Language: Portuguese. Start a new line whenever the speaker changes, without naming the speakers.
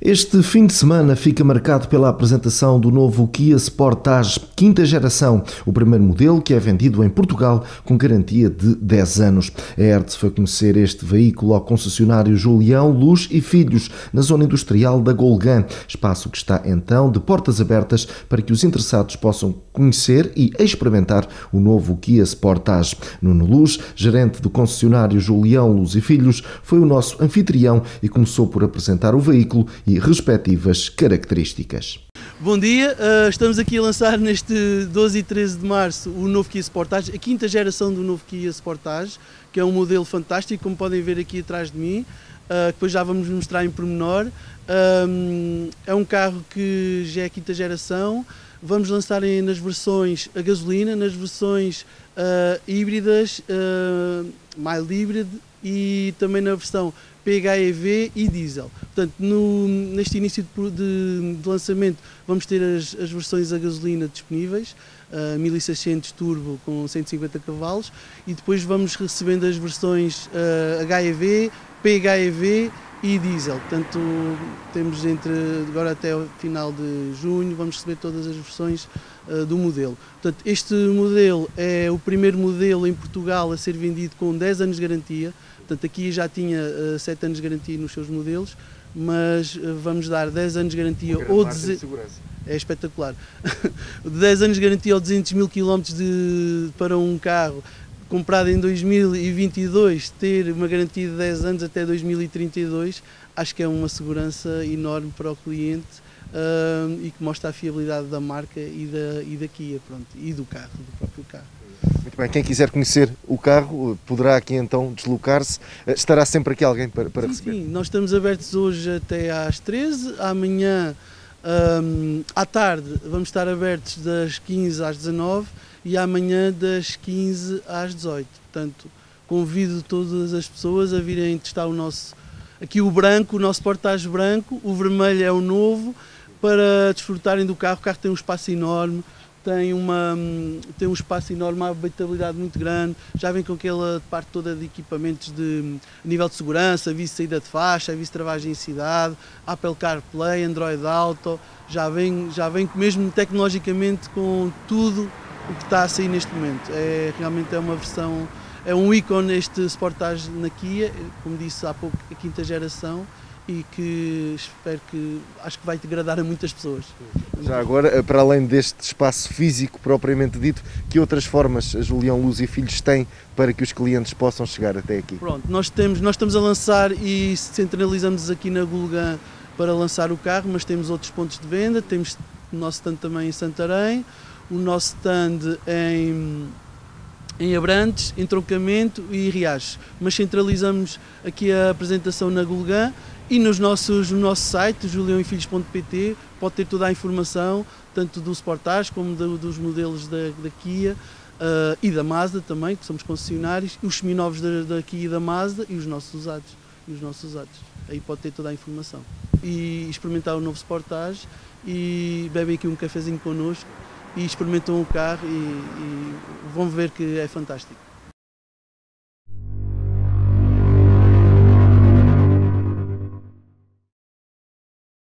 Este fim de semana fica marcado pela apresentação do novo Kia Sportage quinta geração, o primeiro modelo que é vendido em Portugal com garantia de 10 anos. A Hertz foi conhecer este veículo ao concessionário Julião Luz e Filhos, na zona industrial da Golgã, espaço que está então de portas abertas para que os interessados possam conhecer e experimentar o novo Kia Sportage. Nuno Luz, gerente do concessionário Julião Luz e Filhos, foi o nosso anfitrião e começou por apresentar o veículo e respectivas características.
Bom dia, uh, estamos aqui a lançar neste 12 e 13 de março o novo Kia Sportage, a quinta geração do novo Kia Sportage, que é um modelo fantástico, como podem ver aqui atrás de mim, uh, depois já vamos mostrar em pormenor. Um, é um carro que já é a quinta geração, vamos lançar nas versões a gasolina, nas versões uh, híbridas, uh, mild e também na versão PHEV e diesel. Portanto, no, neste início de, de, de, lançamento vamos ter as, as, versões a gasolina disponíveis, uh, 1600 turbo com 150 cavalos e depois vamos recebendo as versões uh, HEV, PHEV e diesel. Portanto, temos entre agora até o final de junho, vamos receber todas as versões do modelo. Portanto, este modelo é o primeiro modelo em Portugal a ser vendido com 10 anos de garantia. Portanto, aqui já tinha uh, eh, 7 anos de garantia nos seus modelos, mas uh, vamos dar 10 anos de garantia ou de É espetacular. 10 anos de garantia ou 200 mil quilómetros para um carro comprado em 2022, ter uma garantia de 10 anos até 2032, acho que é uma segurança enorme para o cliente uh, e que mostra a fiabilidade da marca e da, e da Kia pronto, e do carro, do próprio carro.
Muito bem, quem quiser conhecer o carro poderá aqui então deslocar-se. Eh, estará sempre aqui alguém para, para
sim,
receber?
Sim, nós estamos abertos hoje até às 13, amanhã um, à tarde vamos estar abertos das 15 às 19 e amanhã das 15 às 18. Portanto, convido todas as pessoas a virem testar o nosso aqui o branco, o nosso portage branco, o vermelho é o novo para desfrutarem do carro. O carro tem um espaço enorme, tem, uma, tem um espaço enorme, uma habitabilidade muito grande, já vem com aquela parte toda de equipamentos de nível de segurança, aviso de saída de faixa, aviso de travagem em cidade, Apple CarPlay, Android Auto, já vem, já vem mesmo tecnologicamente com tudo o que está a sair neste momento. É, realmente é uma versão, é um ícone este Sportage na Kia, como disse há pouco, a quinta geração, e que espero que acho que vai agradar a muitas pessoas.
Já agora, para além deste espaço físico propriamente dito, que outras formas a Julião Luz e Filhos têm para que os clientes possam chegar até aqui?
Pronto, nós, temos, nós estamos a lançar e centralizamos aqui na Gulgã para lançar o carro, mas temos outros pontos de venda, temos o nosso stand também em Santarém, o nosso stand em em Abrantes, em Troncamento e Riacho. Mas centralizamos aqui a apresentação na Gulgã e nos nossos, no nosso site, juliãoefilhos.pt, pode ter toda a informação, tanto do Sportage como do, dos modelos da, da Kia uh, e da Mazda também, que somos concessionários, os seminovos da, da Kia e da Mazda e os nossos usados. E os nossos usados. Aí pode ter toda a informação. E experimentar o novo Sportage e bebem aqui um cafezinho connosco e experimentam o carro e, e vão ver que é fantástico.